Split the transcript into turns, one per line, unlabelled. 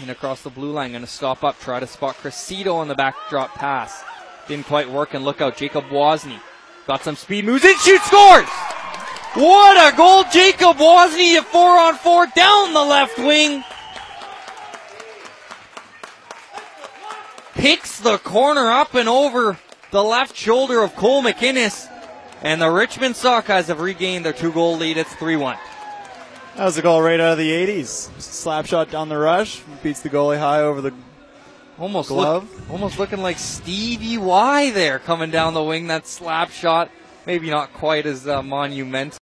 And across the blue line, going to stop up, try to spot Cressito on the backdrop pass. Didn't quite work, and look out, Jacob Wozney. Got some speed, moves in, shoots, scores! What a goal, Jacob Wozney at four on four down the left wing. Picks the corner up and over the left shoulder of Cole McInnes. And the Richmond Sockeyes have regained their two goal lead. It's 3 1.
That was a goal right out of the 80s. Slap shot down the rush, beats the goalie high over the
almost
glove.
Look, almost looking like Stevie Y there coming down the wing. That slap shot, maybe not quite as uh, monumental.